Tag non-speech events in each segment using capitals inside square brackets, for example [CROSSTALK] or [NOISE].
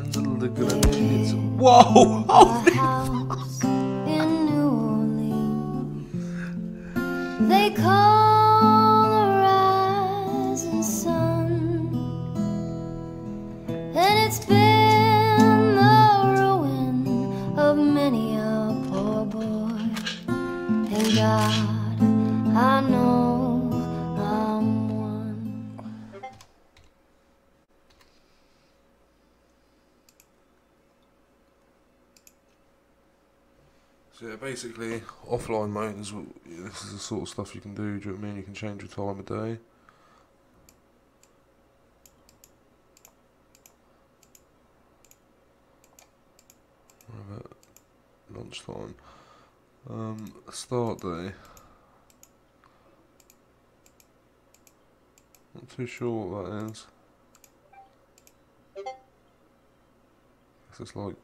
handle the grenades. Whoa! Holy So yeah, basically, offline mode is this is the sort of stuff you can do. Do you know what I mean? You can change your time of day. Lunchtime? Um, start day. Not too sure what that is. Guess it's like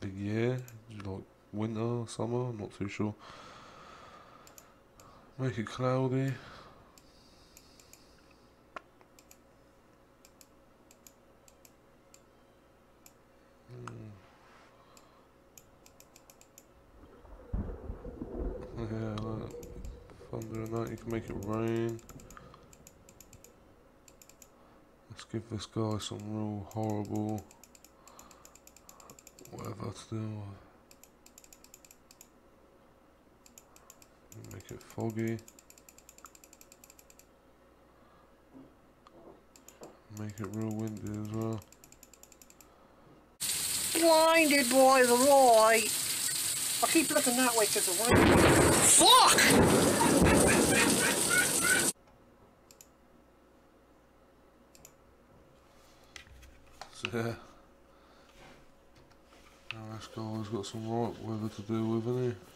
the year, like winter, summer, I'm not too sure. Make it cloudy. Hmm. Yeah, thunder and that, you can make it rain. Let's give this guy some real horrible whatever to do. Make it foggy. Make it real windy as well. blinded by the light. I keep looking that way to the right. Fuck! So yeah. Now this guy's got some right weather to deal with, hasn't he?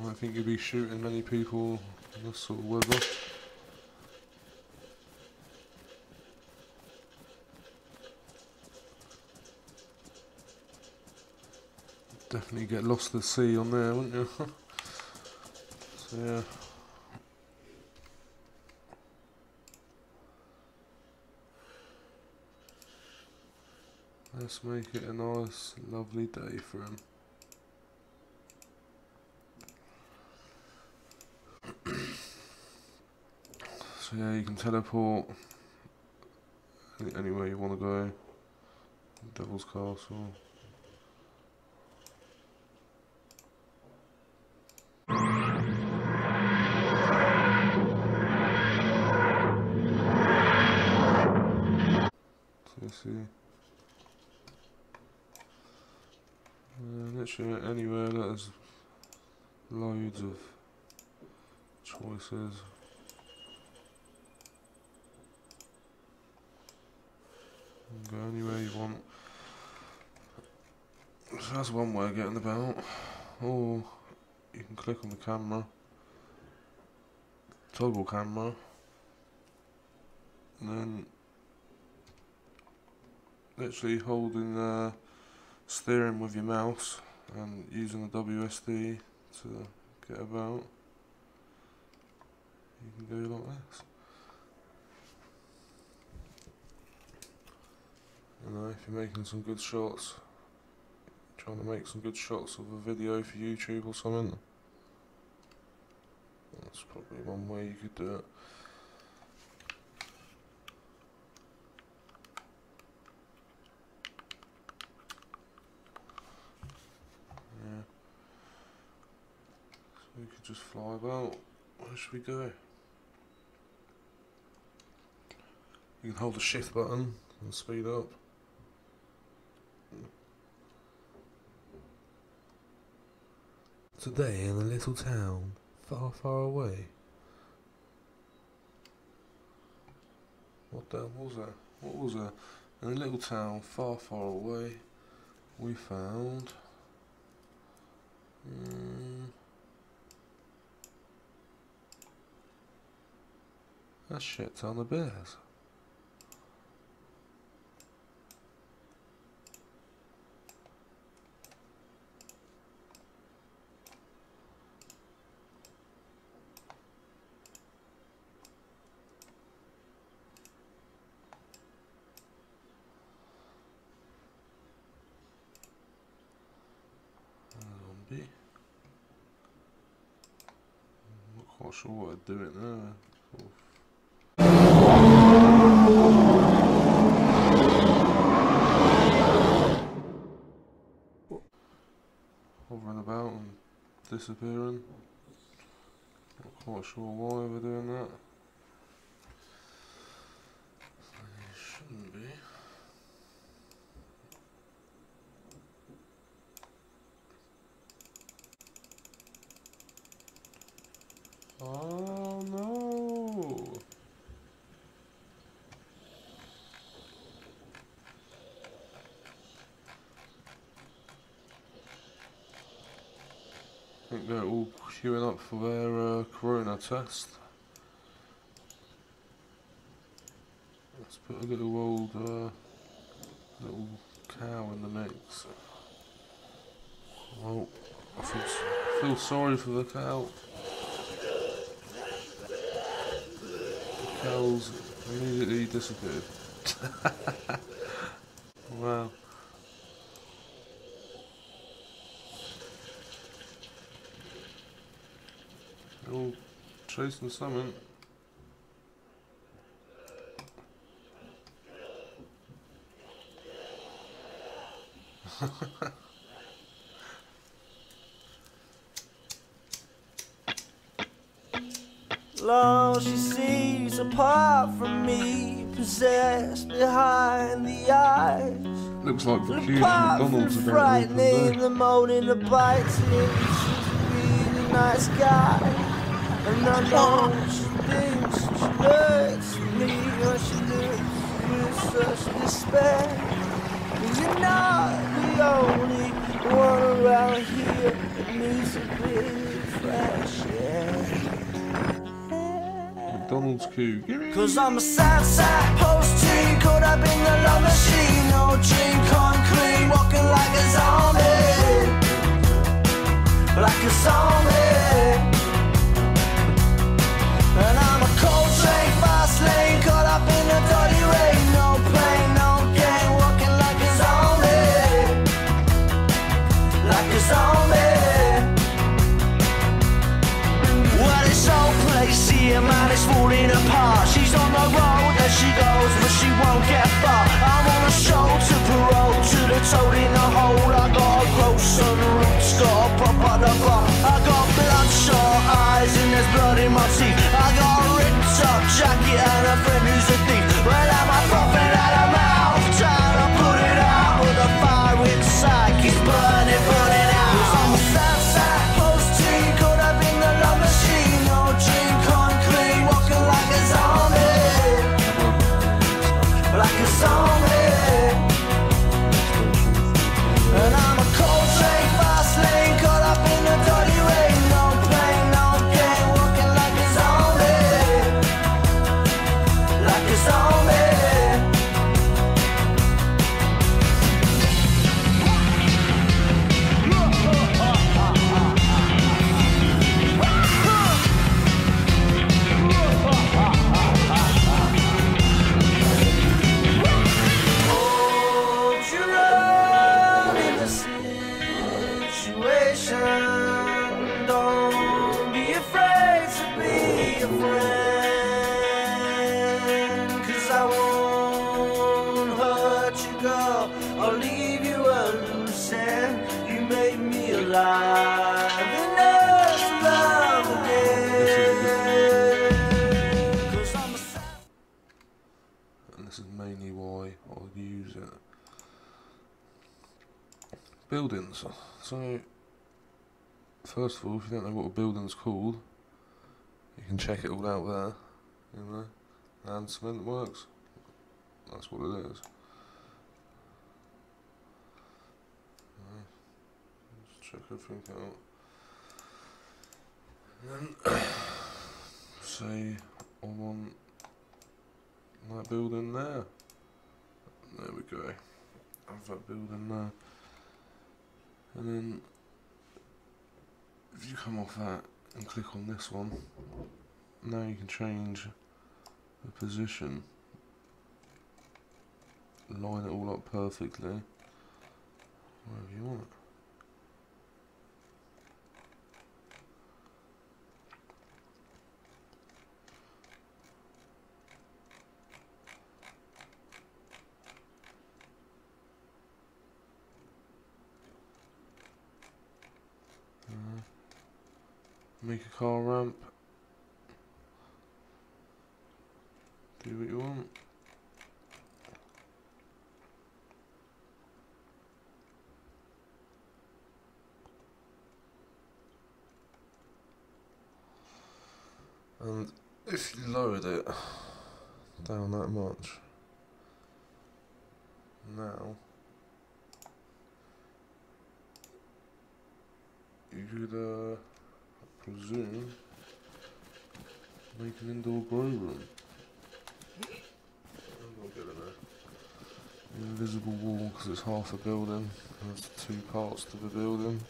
I don't think you'd be shooting many people in this sort of weather. Definitely get lost at sea on there, wouldn't you? [LAUGHS] so yeah. Let's make it a nice, lovely day for him. Yeah, you can teleport anywhere you want to go. Devil's Castle. You see. Uh, literally anywhere there's loads of choices. You can Go anywhere you want. So that's one way of getting about. Or you can click on the camera, toggle camera, and then literally holding the steering with your mouse and using the WSD to get about. You can go like this. You know, if you're making some good shots, trying to make some good shots of a video for YouTube or something, that's probably one way you could do it. Yeah. So we could just fly about. Where should we go? You can hold the shift button and speed up. Today in a little town far, far away. What the hell was that? What was that? In a little town far, far away, we found. Mm, a shit ton of bears. maybe. I'm not quite sure what I'd do it now. Hovering about and disappearing. Not quite sure why we're doing that. It shouldn't be. Oh no! I think they're all queuing up for their uh, corona test. Let's put a little old uh, little cow in the mix. Oh, I feel, s- feel sorry for the cow. The immediately disappeared. [LAUGHS] wow. All chasing something. [LAUGHS] Long she sees apart from me, possessed behind the eyes. Looks like the queue from McDonald's is are going to frightening, the moaning, the biting. She's a really nice guy, and I know she thinks she hurts me, or she looks with such despair. You're not the only one around here that needs a fresh air. McDonald's queue. Cause I'm a sad, sad post teen Caught up in the love machine. No dream clean Walking like a zombie. Like a zombie. And I'm she goes, but she won't get far. I'm on a show to parole, to the toad in the hole. I got a gross some roots, got a pop at the bar. I got bloodshot eyes and there's blood in my teeth. I got a ripped up jacket I'll leave you end. You made me alive. And this is mainly why I'll use it. Buildings. So, first of all, if you don't know what a building's called, you can check it all out there. You know, and cement works. That's what it is. Right. Let's check everything out. And then, [CLEARS THROAT] say I want that building there. There we go. Have that building there. And then if you come off that and click on this one, now you can change the position. Line it all up perfectly. Wherever you want it. Make a car ramp. Do what you want. And if you lowered it down that much, now you could, uh, I presume, make an indoor grow room. I'm not getting. Invisible wall because it's half a building. There's two parts to the building.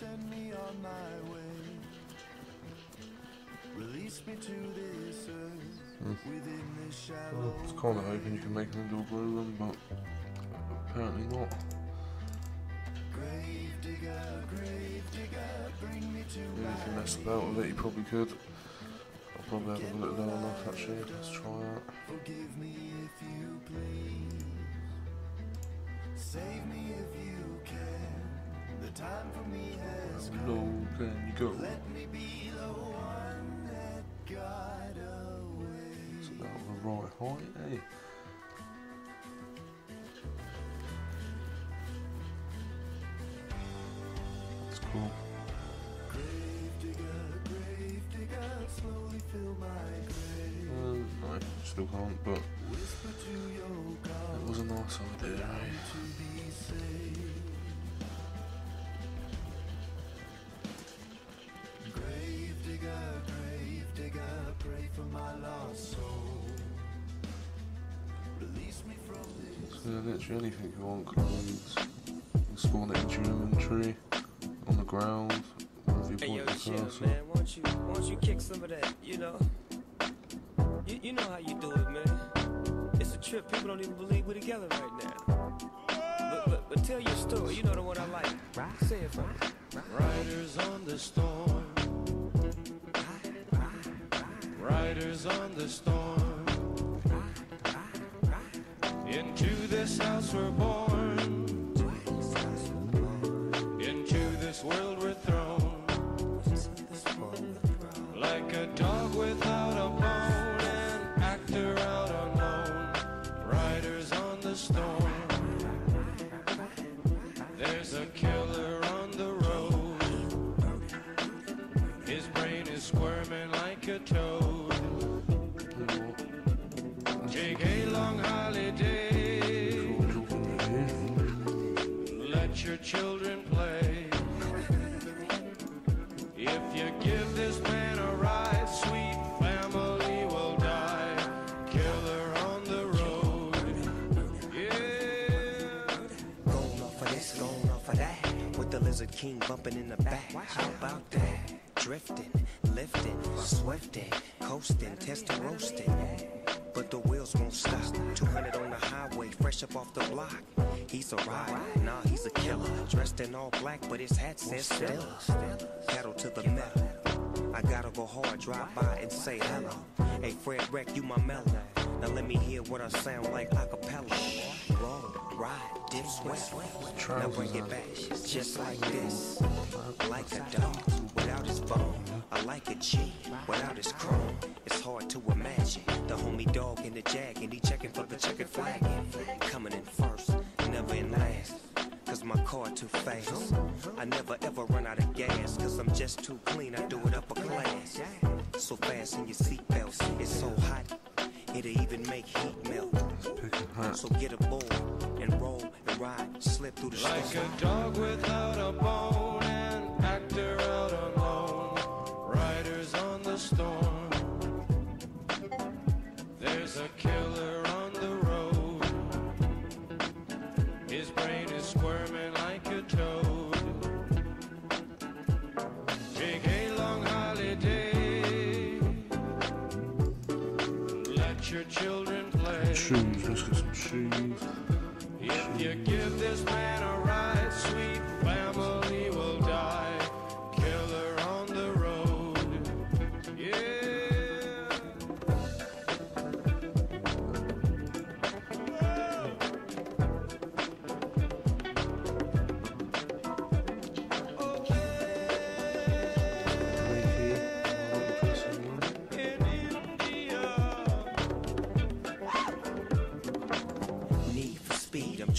Send me on my way. Release me to this earth hmm. within this Well, shallow. I was kind of hoping you can make them an indoor grow room, but apparently not. Grave digger, grave digger, bring me to Yeah, if you messed about with it, you probably could. I'll probably have a look enough actually. Let's try that. Forgive me if you please. Save me if you can. The time for me has you go? Let me be the one that got away. It's about the right eh? That's cool. Um, no, still can't, but it was a nice idea, eh? Yeah, literally anything you want, clothes. You spawn it into your inventory, on the ground, wherever you Hey yo, your chill, man. Why don't you, why don't you kick some of that? You know, you, you know how you do it, man. It's a trip. People don't even believe we're together right now. But, but, but tell your story. You know the one I like. Right. Say it for me. Riders on the storm. Riders on the storm. This house we're born. Drifting, lifting, swifting, coasting, testing, roasting. But the wheels won't stop. 200 on the highway, fresh up off the block. He's a rider, nah, he's a killer. Dressed in all black, but his hat says Stella. Pedal to the metal. I gotta go hard, drive by and say hello. Hey, Fred Wreck, you my mellow. Now let me hear what I sound like a cappella. Roll, dip, sweat. Now bring it back, just like this. Like a dog without his bone. I like a G without his chrome. It's hard to imagine the homie dog in the jag and he checking for the checkered flag. Coming in first, never in last. Cause my car too fast. I never ever run out of gas. Cause I'm just too clean, I do it upper class. So fast in your seatbelts, it's so hot. It'll even make heat melt. Pick a hat. So get aboard and roll and ride, slip through the Like storm. a dog without a bone, an actor out alone.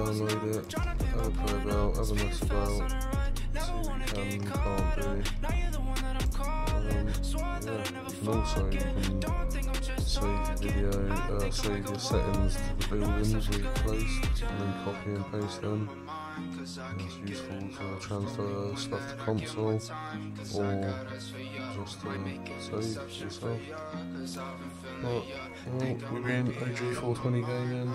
download it, have a play about, have a mess about, see you can, can't. Um, yeah. And also save your video, uh, save your settings to the buildings where you placed and then copy and paste them. It's useful to transfer stuff to console or just to save yourself. But, well, we're in OG 420 gaming.